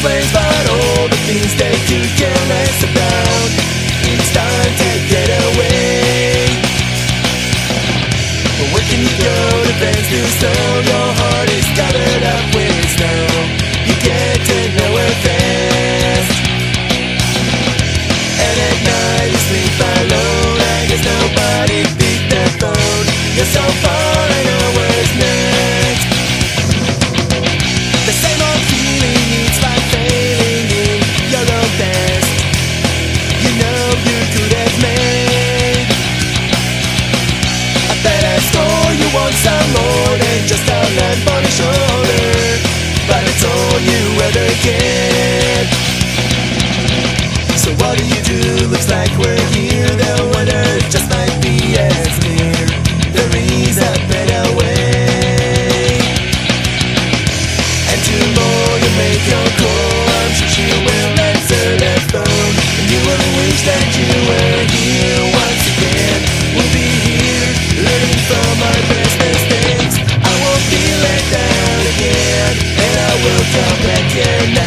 Complains about all the things they could care less about It's time to get away But where can you go to fence to snow? Your heart is covered up with tomorrow your call I'm she will answer the phone And you. will wish that you were here once again We'll be here learning from our best mistakes I won't be let down again And I will come back here